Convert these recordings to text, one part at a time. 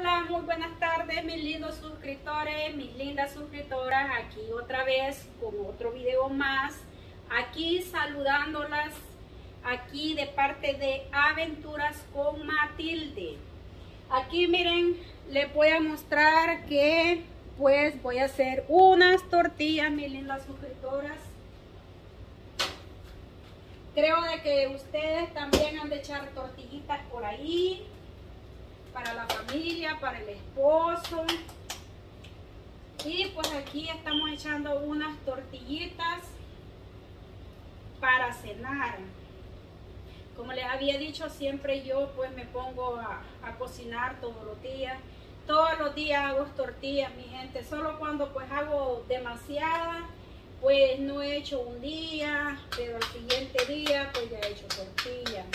Hola, muy buenas tardes mis lindos suscriptores, mis lindas suscriptoras, aquí otra vez con otro video más, aquí saludándolas, aquí de parte de Aventuras con Matilde. Aquí miren, les voy a mostrar que pues voy a hacer unas tortillas, mis lindas suscriptoras. Creo de que ustedes también han de echar tortillitas por ahí para la familia, para el esposo. Y pues aquí estamos echando unas tortillitas para cenar. Como les había dicho, siempre yo pues me pongo a, cocinar todos los días. Todos los días hago tortillas, mi gente. Solo cuando pues hago demasiada, pues no he hecho un día, pero al siguiente día pues ya he hecho tortillas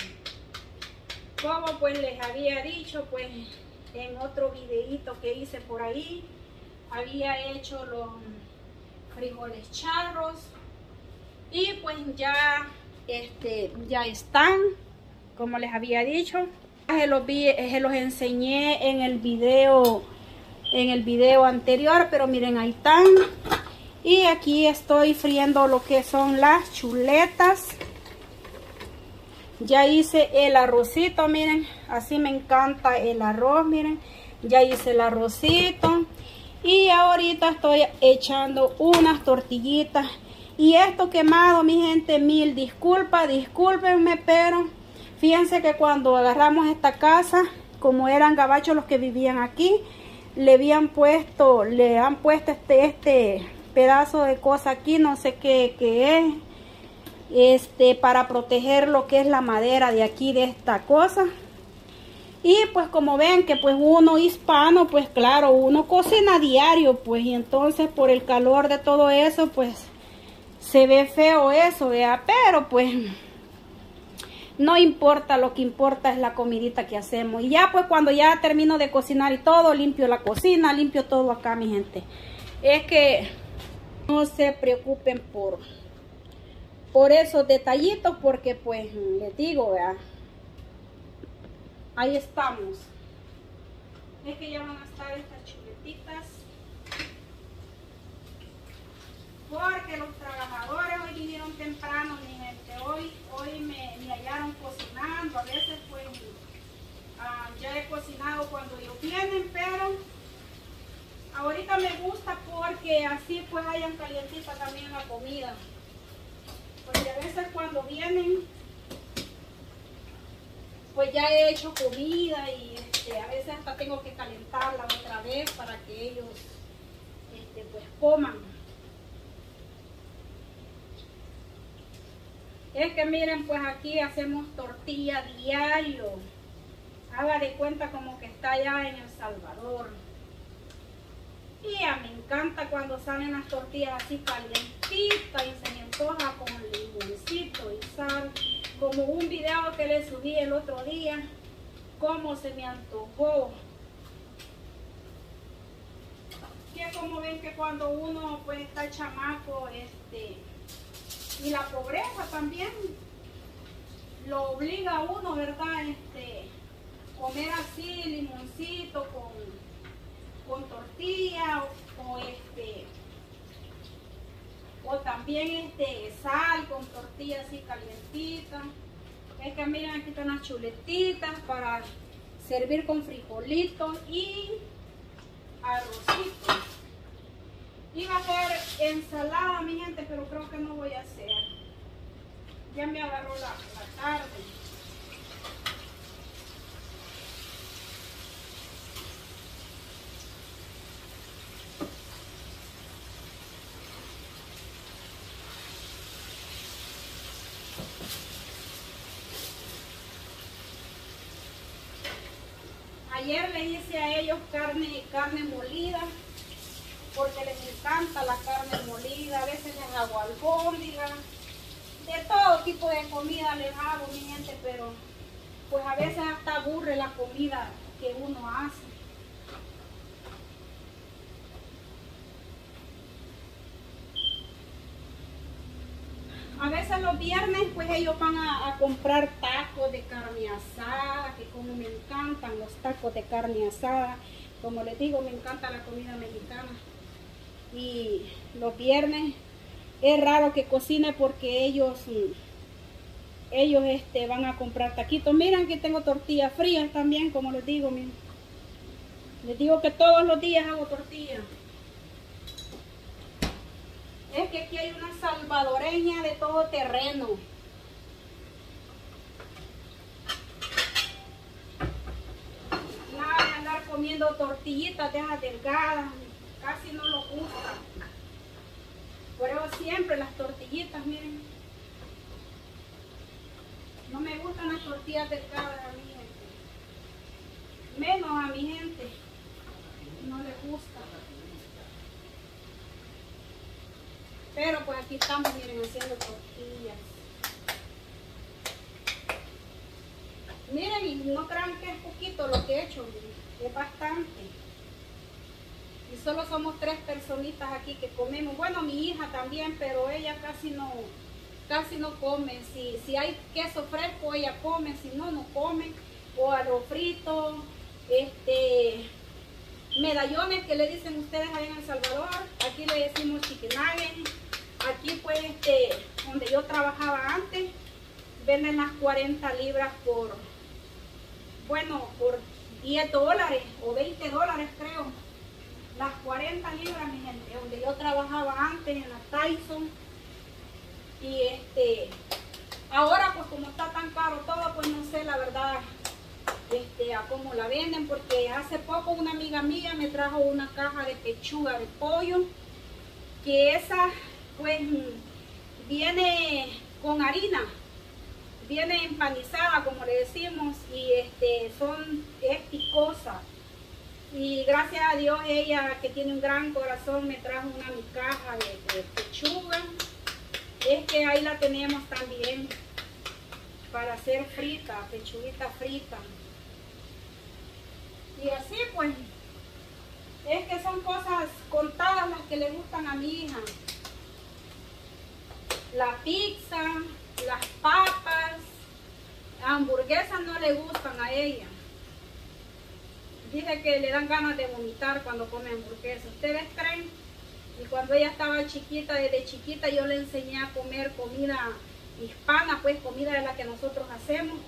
como pues les había dicho pues en otro videito que hice por ahí había hecho los frijoles charros y pues ya este ya están como les había dicho. Se los, vi, se los enseñé en el video en el video anterior pero miren ahí están. Y aquí estoy friendo lo que son las chuletas ya hice el arrocito, miren, así me encanta el arroz, miren. Ya hice el arrocito. Y ahorita estoy echando unas tortillitas. Y esto quemado, mi gente, mil disculpas, discúlpenme, pero fíjense que cuando agarramos esta casa, como eran gabachos los que vivían aquí, le habían puesto, le han puesto este, este pedazo de cosa aquí, no sé qué, qué es este para proteger lo que es la madera de aquí de esta cosa. Y pues como ven que pues uno hispano pues claro uno cocina diario pues y entonces por el calor de todo eso pues se ve feo eso vea pero pues no importa lo que importa es la comidita que hacemos. Y ya pues cuando ya termino de cocinar y todo limpio la cocina limpio todo acá mi gente. Es que no se preocupen por por esos detallitos porque pues les digo, vea, ahí estamos. Es que ya van a estar estas chuletitas. Porque los trabajadores hoy vinieron temprano, mi gente. Hoy, hoy me, hallaron cocinando. A veces pues ah, ya he cocinado cuando ellos vienen, pero ahorita me gusta porque así pues hayan calientita también la comida. Porque a veces cuando vienen, pues ya he hecho comida y este, a veces hasta tengo que calentarla otra vez para que ellos este, pues coman. Es que miren, pues aquí hacemos tortilla diario. Haga de cuenta como que está allá en El Salvador. Y a me encanta cuando salen las tortillas así calientitas y se me antoja con limoncito y sal. Como un video que le subí el otro día, cómo se me antojó. Que como ven que cuando uno pues está chamaco, este, y la pobreza también lo obliga a uno, ¿verdad? Este, comer así, limoncito con con tortilla o, este o también este sal con tortilla así calientita. Es que miren aquí están las chuletitas para servir con frijolitos y arrocito. Iba a hacer ensalada mi gente pero creo que no voy a hacer. Ya me agarró la, la tarde Ayer le hice a ellos carne, carne molida, porque les encanta la carne molida, a veces les hago albóndiga, de todo tipo de comida les hago, mi gente, pero pues a veces hasta aburre la comida que uno hace. A veces los viernes pues ellos van a, comprar tacos de carne asada, que como me encantan los tacos de carne asada. Como les digo, me encanta la comida mexicana. Y los viernes es raro que cocine porque ellos ellos este, van a comprar taquitos. Miren que tengo tortillas frías también, como les digo. Les digo que todos los días hago tortillas. Es que aquí hay una salvadoreña de todo terreno. Nada de andar comiendo tortillitas de esas delgadas. Casi no lo gusta. Por eso siempre las tortillitas, miren. No me gustan las tortillas delgadas a mi gente. Menos a mi gente. No les gusta. Pero pues aquí estamos, miren, haciendo tortillas. Miren, y no crean que es poquito lo que he hecho, es bastante. Y solo somos tres personitas aquí que comemos. Bueno, mi hija también, pero ella casi no, casi no come. Si, si hay queso fresco, ella come, si no, no come. O arroz frito, este, medallones que le dicen ustedes ahí en El Salvador. Aquí le decimos chicken Aquí pues este, donde yo trabajaba antes, venden las 40 libras por, bueno, por 10 dólares o 20 dólares creo. Las 40 libras, mi gente, donde yo trabajaba antes en la Tyson. Y este, ahora pues como está tan caro todo, pues no sé la verdad este, a cómo la venden, porque hace poco una amiga mía me trajo una caja de pechuga de pollo, que esa pues viene con harina, viene empanizada como le decimos y este son es picosa. Y gracias a Dios ella que tiene un gran corazón me trajo una mi caja de, pechuga. Es que ahí la tenemos también para hacer frita, pechuguita frita. Y así pues es que son cosas contadas las que le gustan a mi hija la pizza, las papas, hamburguesas no le gustan a ella. Dice que le dan ganas de vomitar cuando come hamburguesas. ¿Ustedes creen? Y cuando ella estaba chiquita, desde chiquita yo le enseñé a comer comida hispana, pues comida de la que nosotros hacemos.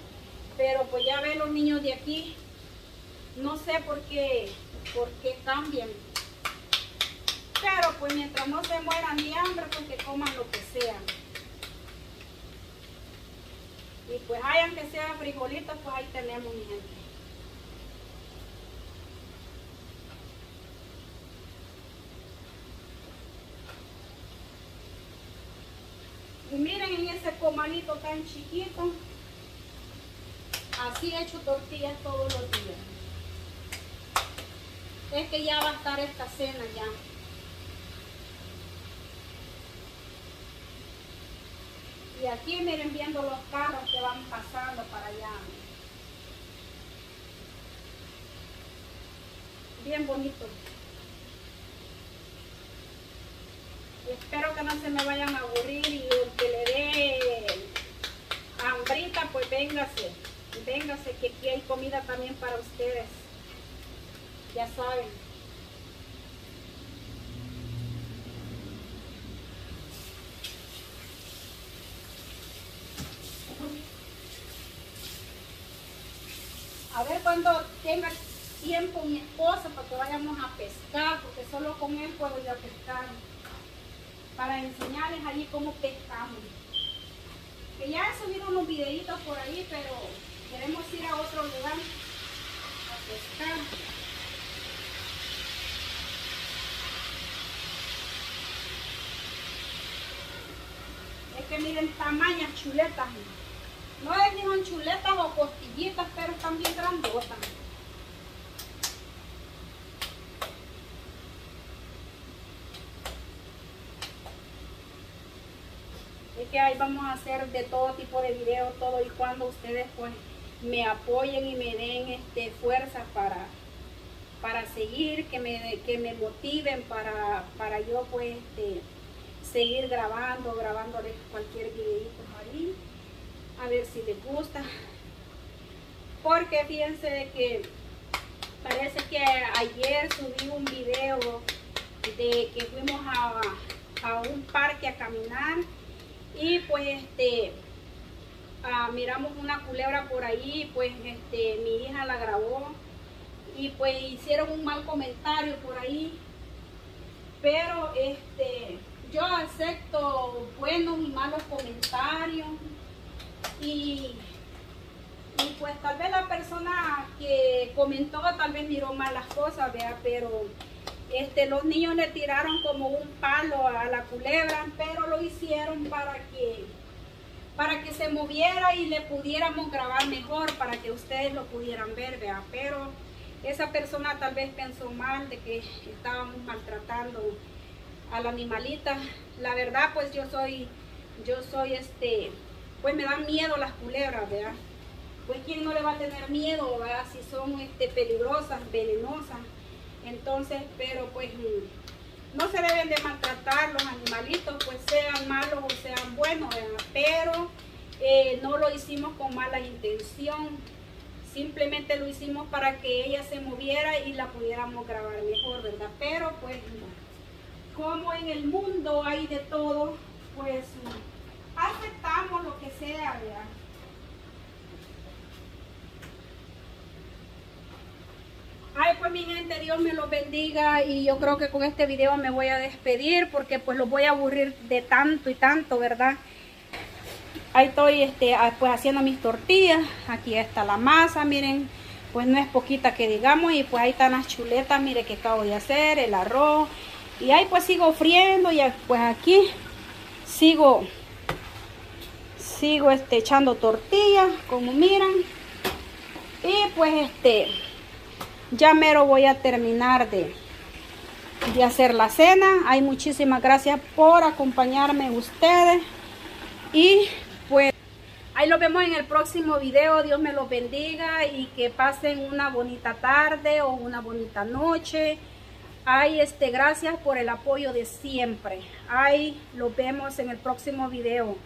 Pero pues ya ven los niños de aquí, no sé por qué, por qué cambian. Pero pues mientras no se mueran de hambre, pues que coman lo que sea. Y pues hayan que sea frijolitos, pues ahí tenemos mi gente. Y miren en ese comalito tan chiquito, así he hecho tortillas todos los días. Es que ya va a estar esta cena ya. Aquí miren viendo los carros que van pasando para allá. Bien bonito. Y espero que no se me vayan a aburrir y el que le dé hambrita, pues véngase. Véngase que aquí hay comida también para ustedes. Ya saben. A ver cuando tenga tiempo mi esposo para que vayamos a pescar, porque solo con él puedo ir a pescar. Para enseñarles allí cómo pescamos. Que ya he subido unos videitos por ahí, pero queremos ir a otro lugar a pescar. Es que miren tamañas chuletas. No es ni son chuletas o costillitas, pero están bien grandotas. Es que ahí vamos a hacer de todo tipo de videos, todo y cuando ustedes pues me apoyen y me den este, fuerza para, para seguir, que me, que me motiven para, para yo pues este, seguir grabando, grabándoles cualquier videito ahí, a ver si les gusta. Porque fíjense que parece que ayer subí un video de que fuimos a, a un parque a caminar y pues este ah, miramos una culebra por ahí, pues este mi hija la grabó y pues hicieron un mal comentario por ahí, pero este yo acepto buenos y malos comentarios y, pues tal vez la persona que comentó tal vez miró mal las cosas, vea, pero este, los niños le tiraron como un palo a la culebra, pero lo hicieron para que, para que se moviera y le pudiéramos grabar mejor, para que ustedes lo pudieran ver, vea. Pero esa persona tal vez pensó mal de que estábamos maltratando a la animalita. La verdad, pues yo soy, yo soy este, pues me dan miedo las culebras, vea. Pues quién no le va a tener miedo, ¿verdad? Si son este, peligrosas, venenosas. Entonces, pero pues no se deben de maltratar los animalitos, pues sean malos o sean buenos, pero eh, no lo hicimos con mala intención. Simplemente lo hicimos para que ella se moviera y la pudiéramos grabar mejor, ¿verdad? Pero pues como en el mundo hay de todo, pues aceptamos lo que sea, ¿verdad? Ay, pues mi gente, Dios me los bendiga y yo creo que con este video me voy a despedir porque pues los voy a aburrir de tanto y tanto, ¿verdad? Ahí estoy este, ah, pues haciendo mis tortillas, aquí está la masa, miren, pues no es poquita que digamos y pues ahí están las chuletas, mire que acabo de hacer, el arroz y ahí pues sigo friendo y pues aquí sigo, sigo este, echando tortillas, como miran y pues este ya mero voy a terminar de, de hacer la cena. Hay muchísimas gracias por acompañarme ustedes. Y pues ahí lo vemos en el próximo video. Dios me los bendiga y que pasen una bonita tarde o una bonita noche. Ay, este, gracias por el apoyo de siempre. Ahí lo vemos en el próximo video.